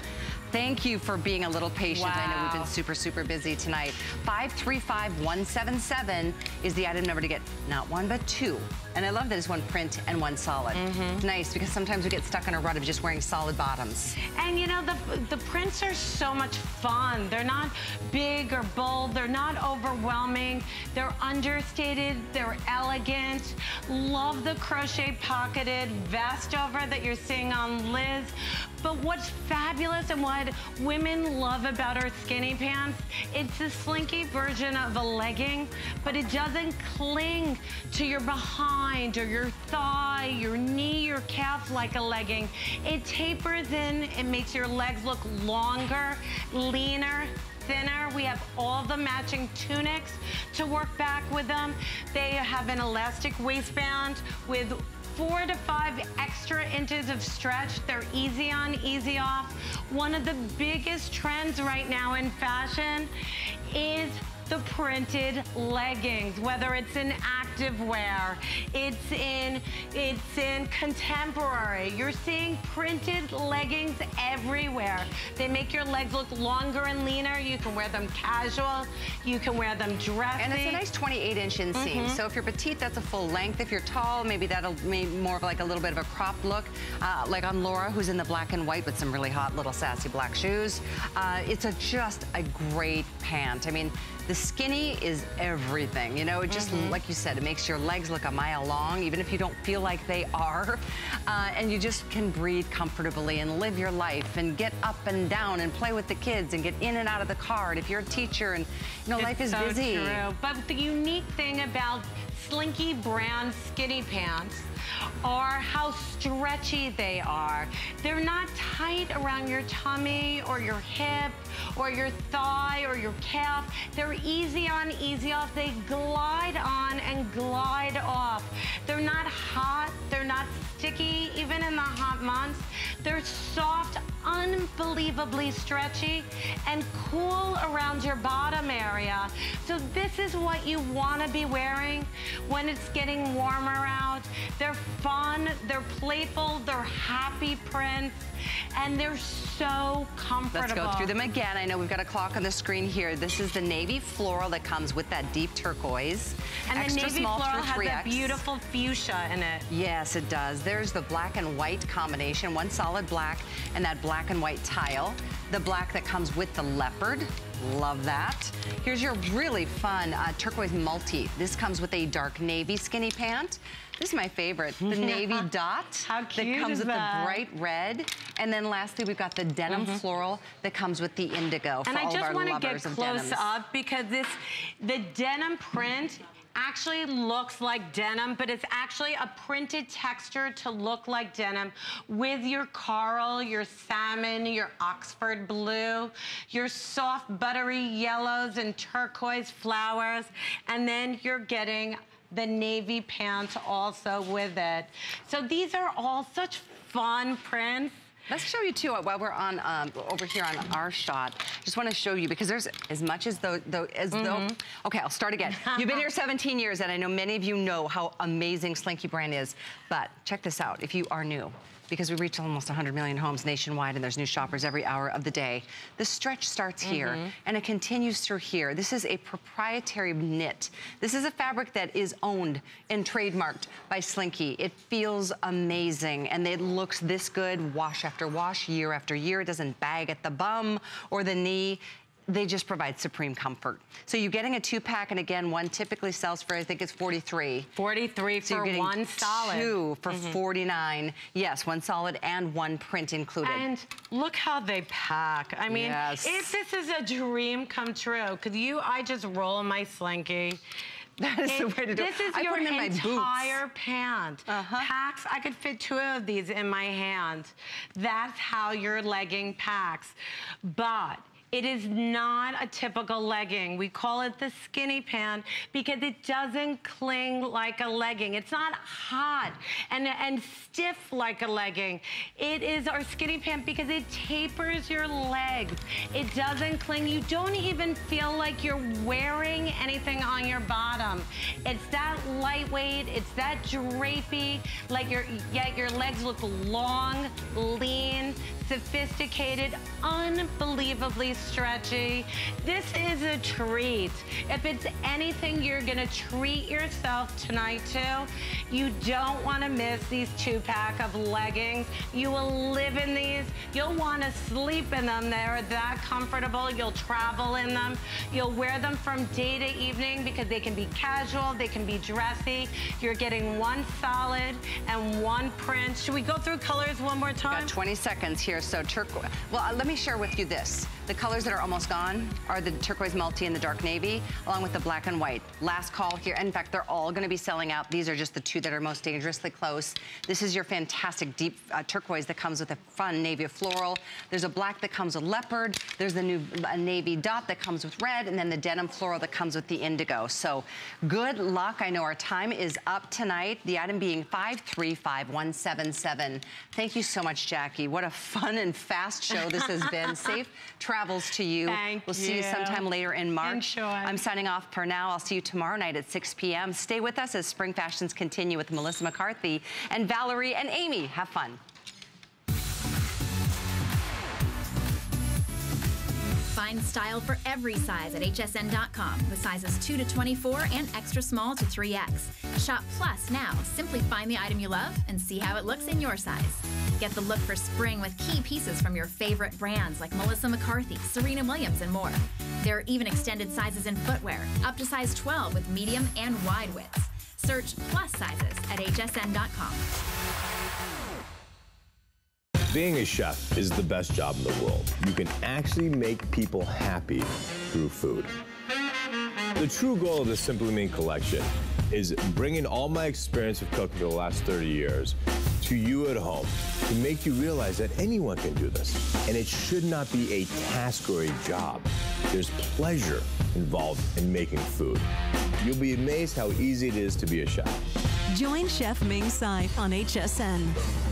Thank you for being a little patient. Wow. I know we've been super, super busy tonight. 535177 is the item number to get not one, but two. And I love that it's one print and one solid. Mm -hmm. Nice, because sometimes we get stuck in a rut of just wearing solid bottoms. And you know, the, the prints are so much fun. They're not big or bold. They're not overwhelming. They're understated. They're elegant. Love the crochet pocketed vest over that you're seeing on Liz. But what's fabulous and what women love about our skinny pants, it's a slinky version of a legging, but it doesn't cling to your behind or your thigh, your knee, your calf like a legging. It tapers in, it makes your legs look longer, leaner, thinner. We have all the matching tunics to work back with them. They have an elastic waistband with four to five extra inches of stretch. They're easy on, easy off. One of the biggest trends right now in fashion is the printed leggings, whether it's in activewear, it's in, it's in contemporary. You're seeing printed leggings everywhere. They make your legs look longer and leaner. You can wear them casual. You can wear them dressy. And it's a nice 28 inch inseam. Mm -hmm. So if you're petite, that's a full length. If you're tall, maybe that'll be more of like a little bit of a cropped look. Uh, like on Laura, who's in the black and white with some really hot little sassy black shoes. Uh, it's a, just a great pant. I mean, the skinny is everything. You know, it just, mm -hmm. like you said, it makes your legs look a mile long, even if you don't feel like they are. Uh, and you just can breathe comfortably and live your life and get up and down and play with the kids and get in and out of the car. And if you're a teacher and, you know, it's life is so busy. True. But the unique thing about Slinky brand skinny pants are how stretchy they are. They're not tight around your tummy or your hip or your thigh or your calf. They're easy on, easy off. They glide on and glide off. They're not hot. They're not sticky, even in the hot months. They're soft, unbelievably stretchy, and cool around your bottom area. So this is what you want to be wearing when it's getting warmer out. They're fun, they're playful, they're happy prints and they're so comfortable. Let's go through them again. I know we've got a clock on the screen here. This is the navy floral that comes with that deep turquoise. And Extra the navy small floral has that beautiful fuchsia in it. Yes, it does. There's the black and white combination, one solid black and that black and white tile. The black that comes with the leopard. Love that. Here's your really fun uh, turquoise multi. This comes with a dark navy skinny pant. This is my favorite, the navy dot. How cute That comes with that? the bright red. And then lastly, we've got the denim mm -hmm. floral that comes with the indigo and for I all of our lovers of And I just want to get close up because this, the denim print actually looks like denim, but it's actually a printed texture to look like denim with your coral, your salmon, your Oxford blue, your soft buttery yellows and turquoise flowers, and then you're getting the navy pants also with it. So these are all such fun prints. Let's show you too, while we're on, um, over here on our shot, just wanna show you, because there's as much as though, though as mm -hmm. though, mm-hmm. okay, I'll start again. You've been here 17 years, and I know many of you know how amazing Slinky brand is, but check this out, if you are new because we reach almost 100 million homes nationwide and there's new shoppers every hour of the day. The stretch starts here mm -hmm. and it continues through here. This is a proprietary knit. This is a fabric that is owned and trademarked by Slinky. It feels amazing and it looks this good wash after wash, year after year. It doesn't bag at the bum or the knee they just provide supreme comfort. So you're getting a two pack, and again, one typically sells for, I think it's 43. 43 so for one solid. two for mm -hmm. 49. Yes, one solid and one print included. And look how they pack. I mean, yes. if this is a dream come true, could you, I just roll my slinky. That is it, the way to do it. This is I your entire pant. Uh -huh. Packs, I could fit two of these in my hand. That's how your legging packs. But it is not a typical legging. We call it the skinny pant because it doesn't cling like a legging. It's not hot and, and stiff like a legging. It is our skinny pant because it tapers your legs. It doesn't cling. You don't even feel like you're wearing anything on your bottom. It's that lightweight. It's that drapey. Like your, yet your legs look long, lean, sophisticated, unbelievably stretchy. This is a treat. If it's anything you're gonna treat yourself tonight to, you don't wanna miss these two pack of leggings. You will live in these. You'll wanna sleep in them. They're that comfortable. You'll travel in them. You'll wear them from day to evening because they can be casual, they can be dressy. You're getting one solid and one print. Should we go through colors one more time? Got 20 seconds here, so turquoise. Well, uh, let me share with you this. The colors that are almost gone are the turquoise multi and the dark navy, along with the black and white. Last call here. In fact, they're all gonna be selling out. These are just the two that are most dangerously close. This is your fantastic deep uh, turquoise that comes with a fun navy floral. There's a black that comes with leopard. There's the new uh, navy dot that comes with red, and then the denim floral that comes with the indigo. So good luck. I know our time is up tonight. The item being 535177. Thank you so much, Jackie. What a fun and fast show this has been. Safe travels to you. Thank we'll you. see you sometime later in March. Enjoy. I'm signing off for now. I'll see you tomorrow night at 6 p.m. Stay with us as Spring Fashions continue with Melissa McCarthy and Valerie and Amy. Have fun. Find style for every size at hsn.com with sizes 2 to 24 and extra small to 3X. Shop Plus now. Simply find the item you love and see how it looks in your size. Get the look for spring with key pieces from your favorite brands like Melissa McCarthy, Serena Williams, and more. There are even extended sizes in footwear, up to size 12 with medium and wide widths. Search plus sizes at hsn.com. Being a chef is the best job in the world. You can actually make people happy through food. The true goal of the Simply Ming collection is bringing all my experience of cooking for the last 30 years to you at home to make you realize that anyone can do this. And it should not be a task or a job. There's pleasure involved in making food. You'll be amazed how easy it is to be a chef. Join Chef Ming Tsai on HSN.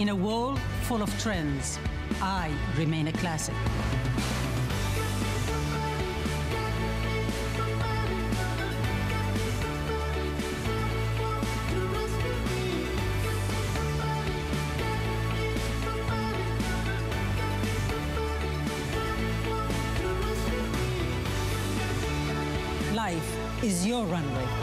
In a world full of trends, I remain a classic. Life is your runway